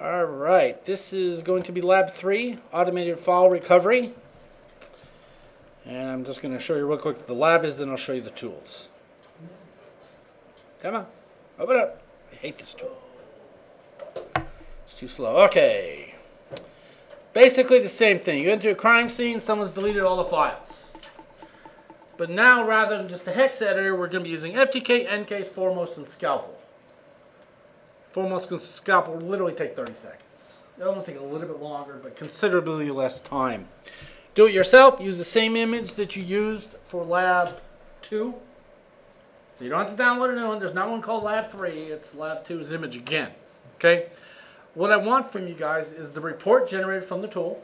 All right, this is going to be lab three, automated file recovery. And I'm just going to show you real quick the lab is, then I'll show you the tools. Come on, open up. I hate this tool. It's too slow. Okay. Basically the same thing. You enter a crime scene, someone's deleted all the files. But now, rather than just a hex editor, we're going to be using FTK, Encase, Foremost, and Scalpel. Foremost Scalpel will literally take 30 seconds. It'll almost take a little bit longer, but considerably less time. Do it yourself. Use the same image that you used for Lab 2. So you don't have to download a new one. There's not one called Lab 3. It's Lab 2's image again. Okay? What I want from you guys is the report generated from the tool.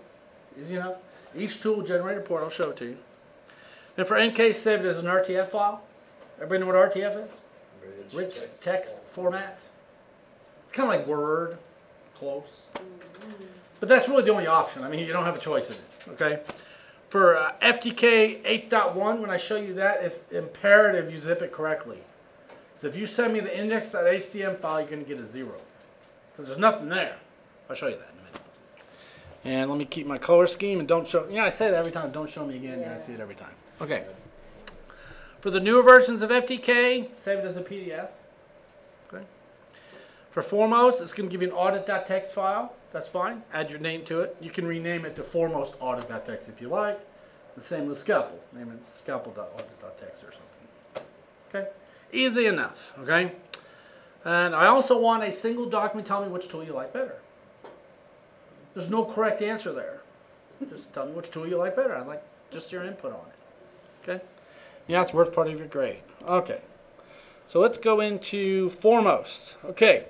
Easy enough. Each tool generated report. I'll show it to you. And for Encase, save it as an RTF file. Everybody know what RTF is? Rich text format. It's kind of like Word, close. But that's really the only option. I mean, you don't have a choice in it. Okay. For uh, FTK 8.1, when I show you that, it's imperative you zip it correctly. So if you send me the index.htm file, you're going to get a zero. Because there's nothing there. I'll show you that in a minute. And let me keep my color scheme and don't show. Yeah, I say that every time. Don't show me again. Yeah. I see it every time. Okay. For the newer versions of FTK, save it as a PDF. For Foremost, it's going to give you an audit.txt file. That's fine. Add your name to it. You can rename it to Foremost audit.txt if you like. The same with Scalpel. Name it scalpel.audit.txt or something. Okay. Easy enough. Okay. And I also want a single document telling me which tool you like better. There's no correct answer there. Just tell me which tool you like better. I'd like just your input on it. Okay? Yeah, it's worth part of your grade. Okay. So let's go into Foremost. Okay.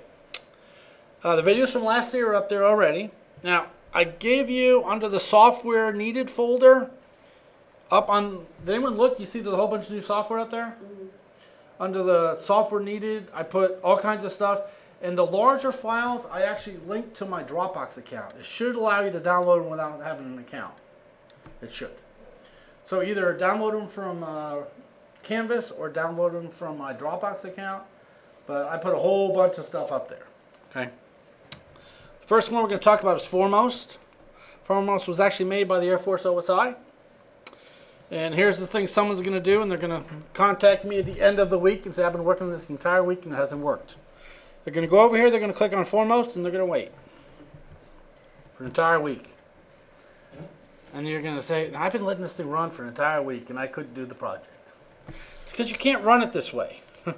Uh, the videos from last year are up there already. Now, I gave you under the software needed folder up on, did anyone look? You see there's a whole bunch of new software up there? Mm -hmm. Under the software needed, I put all kinds of stuff. And the larger files, I actually linked to my Dropbox account. It should allow you to download them without having an account. It should. So either download them from uh, Canvas or download them from my Dropbox account. But I put a whole bunch of stuff up there. Okay. First one we're going to talk about is Foremost. Foremost was actually made by the Air Force OSI. And here's the thing someone's going to do, and they're going to contact me at the end of the week and say, I've been working on this entire week and it hasn't worked. They're going to go over here, they're going to click on Foremost, and they're going to wait for an entire week. And you're going to say, I've been letting this thing run for an entire week and I couldn't do the project. It's because you can't run it this way.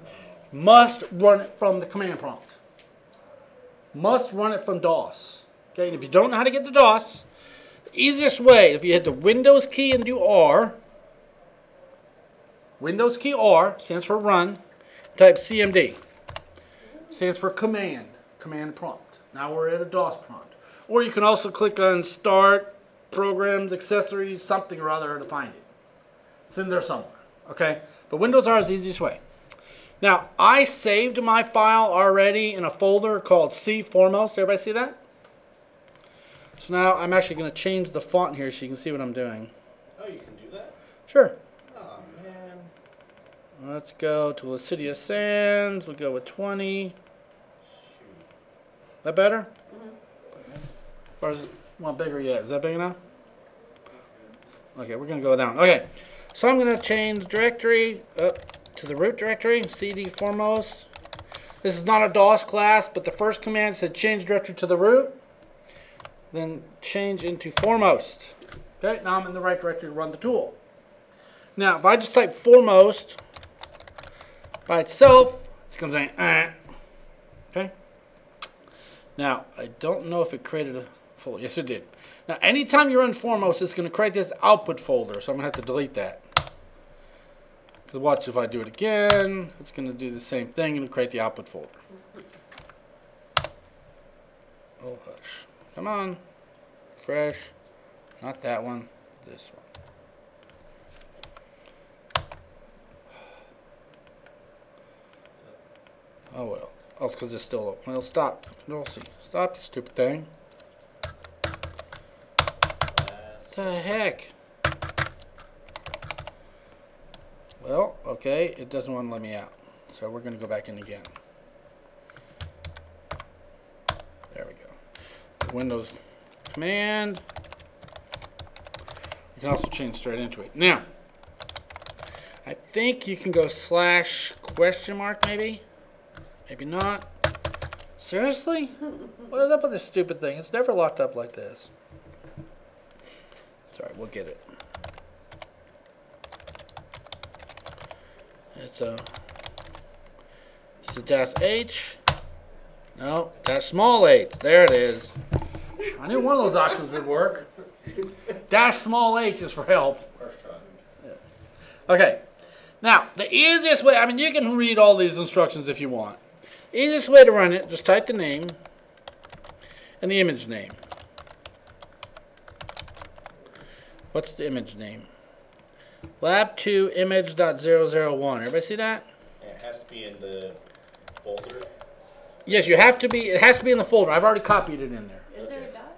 Must run it from the command prompt. Must run it from DOS. Okay, and if you don't know how to get to DOS, the easiest way, if you hit the Windows key and do R, Windows key R stands for run, type CMD. Stands for command, command prompt. Now we're at a DOS prompt. Or you can also click on start, programs, accessories, something or other to find it. It's in there somewhere, okay? But Windows R is the easiest way. Now, I saved my file already in a folder called C Foremost. Everybody see that? So now I'm actually going to change the font here so you can see what I'm doing. Oh, you can do that? Sure. Oh, man. Let's go to Lucida Sans. We'll go with 20. Shoot. That better? Mm -hmm. Or is it, want bigger yet? Is that big enough? Okay, we're going to go down. Okay, so I'm going to change the directory up to the root directory, cd foremost. This is not a DOS class, but the first command said change directory to the root. Then change into foremost. Okay, now I'm in the right directory to run the tool. Now, if I just type foremost by itself, it's going to say, eh. okay? Now, I don't know if it created a folder. Yes, it did. Now, anytime you run Foremost, it's going to create this output folder, so I'm going to have to delete that. Because watch, if I do it again, it's going to do the same thing and create the output folder. Oh, hush. Come on. Fresh. Not that one. This one. Oh well. Oh, it's because it's still open. Well, stop. Control C. Stop, stupid thing. What the heck? Well, okay, it doesn't want to let me out. So we're going to go back in again. There we go. Windows Command. You can also change straight into it. Now, I think you can go slash question mark maybe. Maybe not. Seriously? What is up with this stupid thing? It's never locked up like this. Alright, we'll get it. It's a it's a dash H. No, dash small h. There it is. I knew one of those options would work. Dash small h is for help. Okay. Now, the easiest way, I mean, you can read all these instructions if you want. Easiest way to run it, just type the name and the image name. What's the image name? Lab2 image.001. Everybody see that? It has to be in the folder. Yes, you have to be, it has to be in the folder. I've already copied it in there. Is there a dot?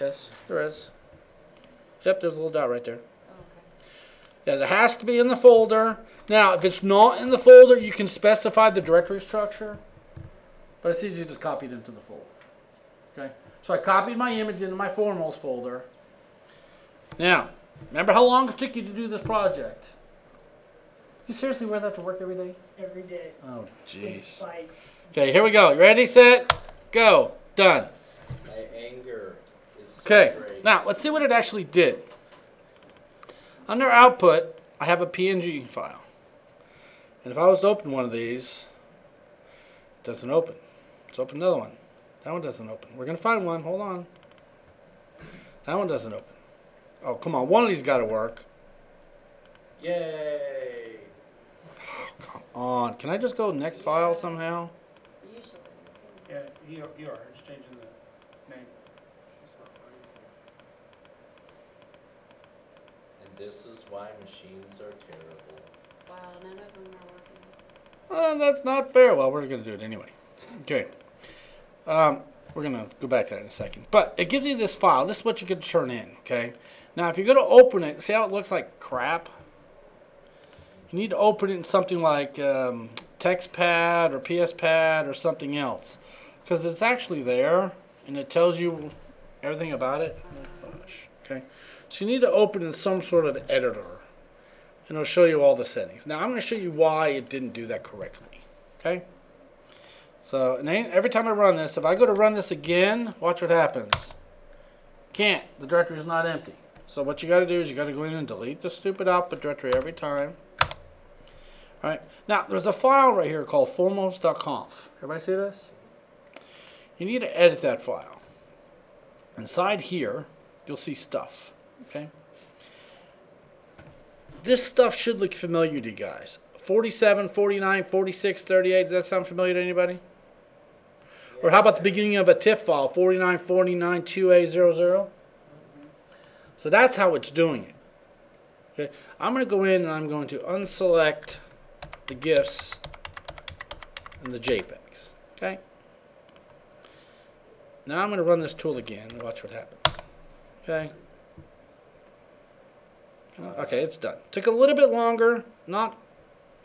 Yes, there is. Yep, there's a little dot right there. Oh, okay. Yeah, it has to be in the folder. Now, if it's not in the folder, you can specify the directory structure, but it's easy to just copy it into the folder. Okay, so I copied my image into my foremost folder. Now, remember how long it took you to do this project? You seriously wear that to work every day? every day. Oh, jeez. like, Okay, here we go. Ready, set, go, done. My anger is Okay, great. now let's see what it actually did. Under output, I have a PNG file. And if I was to open one of these, it doesn't open. Let's open another one. That one doesn't open. We're going to find one. Hold on. That one doesn't open. Oh, come on. One of these got to work. Yay! Oh, come on. Can I just go next file somehow? Usually. Yeah, you are, you are, it's changing the name. And this is why machines are terrible. Wow, none of them are working. Uh, that's not fair. Well, we're going to do it anyway. Okay. Um, we're going to go back to that in a second. But it gives you this file. This is what you can turn in, okay? Now, if you're going to open it, see how it looks like crap? You need to open it in something like um, TextPad or PSPad or something else. Because it's actually there, and it tells you everything about it. Oh. Okay? So you need to open in some sort of editor and it'll show you all the settings. Now I'm going to show you why it didn't do that correctly. Okay? So every time I run this, if I go to run this again, watch what happens. Can't. The directory is not empty. So what you got to do is you got to go in and delete the stupid output directory every time. All right. Now there's a file right here called foremost.conf. Everybody see this? You need to edit that file. Inside here, you'll see stuff. Okay this stuff should look familiar to you guys. 47, 49, 46, 38. Does that sound familiar to anybody? Or how about the beginning of a TIFF file, 49, 49, 2A00? So that's how it's doing it. Okay, I'm going to go in and I'm going to unselect the GIFs and the JPEGs. Okay. Now I'm going to run this tool again and watch what happens. Okay. Okay, it's done. Took a little bit longer, not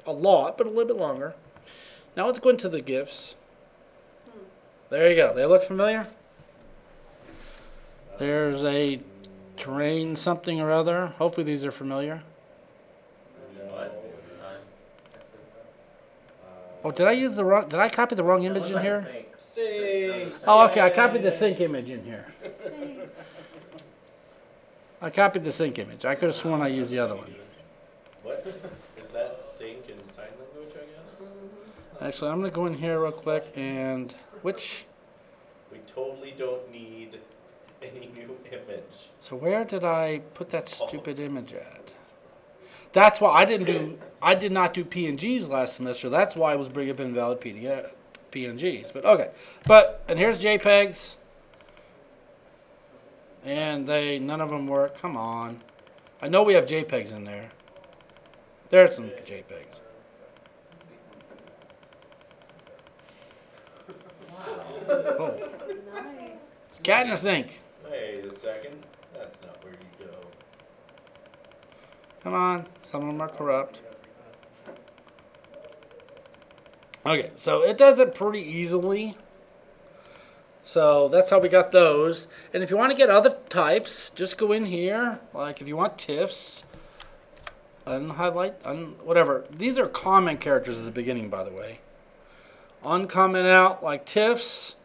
a lot, but a little bit longer. Now let's go into the GIFs. Hmm. There you go. They look familiar? There's a terrain something or other. Hopefully these are familiar. What? Oh, did I use the wrong, did I copy the wrong image in here? Oh, okay, I copied the sync image in here. I copied the sync image. I could have sworn I used the other one. What? Is that sync in sign language, I guess? Actually, I'm gonna go in here real quick and, which, We totally don't need any new image. So where did I put that stupid image at? That's why I didn't do. I did not do PNGs last semester. That's why I was bringing up invalid PDF, PNGs. But okay. But and here's JPEGs. And they none of them work. Come on. I know we have JPEGs in there. There's some JPEGs. Oh, Nice. it's cat in the sink. Wait a second. That's not where you go. Come on, some of them are corrupt. Okay, so it does it pretty easily. So that's how we got those. And if you want to get other types, just go in here. Like if you want TIFFs, unhighlight, un, whatever. These are comment characters at the beginning, by the way. Uncomment out like TIFFs.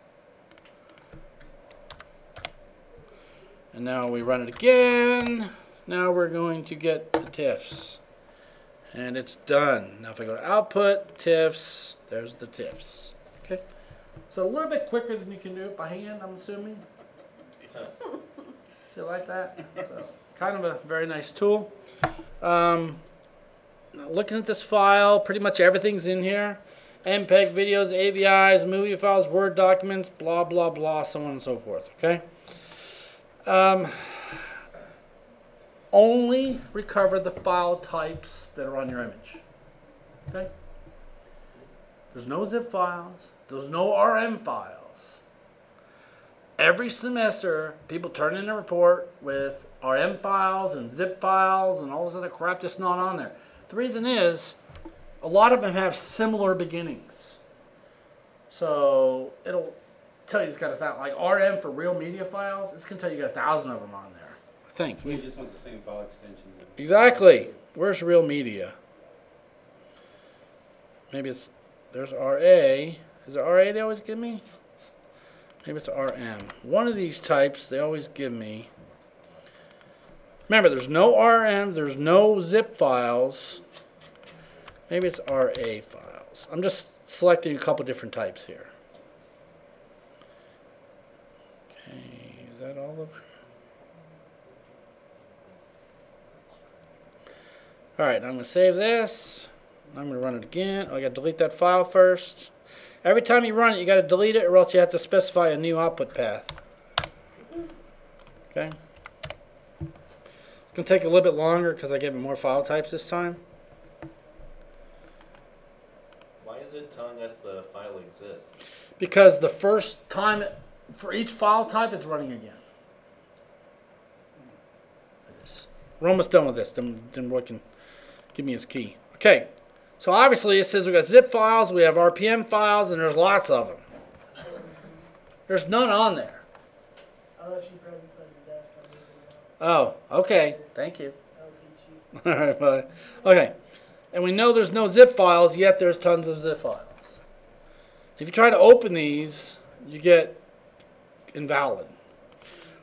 And now we run it again. Now we're going to get the TIFFs. And it's done. Now if I go to output, TIFFs, there's the TIFFs. Okay. So a little bit quicker than you can do it by hand, I'm assuming. Yes. So like that. So, kind of a very nice tool. Um, now looking at this file, pretty much everything's in here. MPEG videos, AVIs, movie files, Word documents, blah, blah, blah, so on and so forth. Okay? Um, only recover the file types that are on your image. Okay? There's no zip files. There's no RM files. Every semester, people turn in a report with RM files and zip files and all this other crap that's not on there. The reason is, a lot of them have similar beginnings. So it'll tell you it's got a thousand, like RM for real media files, it's gonna tell you you got a thousand of them on there. I think. We just want the same file extensions. and- Exactly. Where's real media? Maybe it's there's RA. Is it RA they always give me? Maybe it's RM. One of these types they always give me. Remember, there's no RM, there's no zip files. Maybe it's RA files. I'm just selecting a couple different types here. Okay, is that all of? All right, I'm gonna save this. I'm gonna run it again. Oh, I gotta delete that file first. Every time you run it, you gotta delete it or else you have to specify a new output path. Okay? It's gonna take a little bit longer because I gave it more file types this time. Why is it telling us the file exists? Because the first time, it, for each file type, it's running again. This. We're almost done with this. Then, then Roy can give me his key. Okay. So obviously it says we've got zip files, we have RPM files, and there's lots of them. There's none on there. I left you presents on your desk. I'll leave them out. Oh, okay. Thank you. I'll you. All right, bye. Okay. And we know there's no zip files, yet there's tons of zip files. If you try to open these, you get invalid.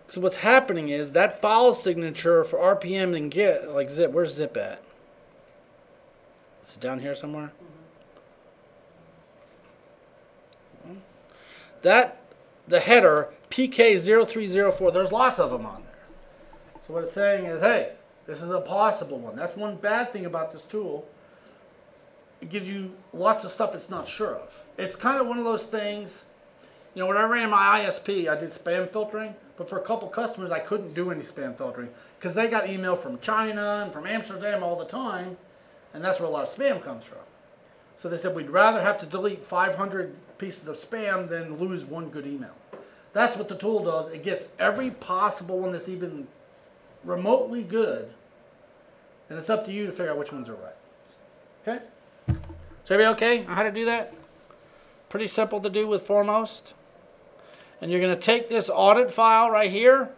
So what's happening is that file signature for RPM and Git, like zip, where's zip at? Is it down here somewhere? That, the header, PK0304, there's lots of them on there. So what it's saying is, hey, this is a possible one. That's one bad thing about this tool. It gives you lots of stuff it's not sure of. It's kind of one of those things, you know, when I ran my ISP, I did spam filtering, but for a couple customers, I couldn't do any spam filtering because they got email from China and from Amsterdam all the time, and that's where a lot of spam comes from. So they said we'd rather have to delete 500 pieces of spam than lose one good email. That's what the tool does. It gets every possible one that's even remotely good, and it's up to you to figure out which ones are right. Okay? Is everybody okay on how to do that? Pretty simple to do with Foremost. And you're going to take this audit file right here.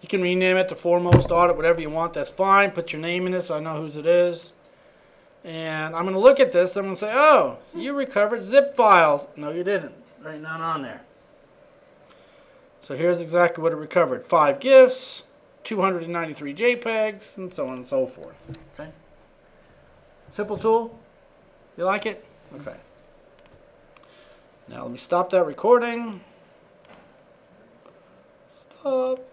You can rename it to Foremost Audit, whatever you want. That's fine. Put your name in it so I know whose it is. And I'm going to look at this. I'm going to say, oh, you recovered zip files. No, you didn't. Ain't none on there. So here's exactly what it recovered. Five GIFs, 293 JPEGs, and so on and so forth. Okay. Simple tool. You like it? Okay. Now let me stop that recording. Stop.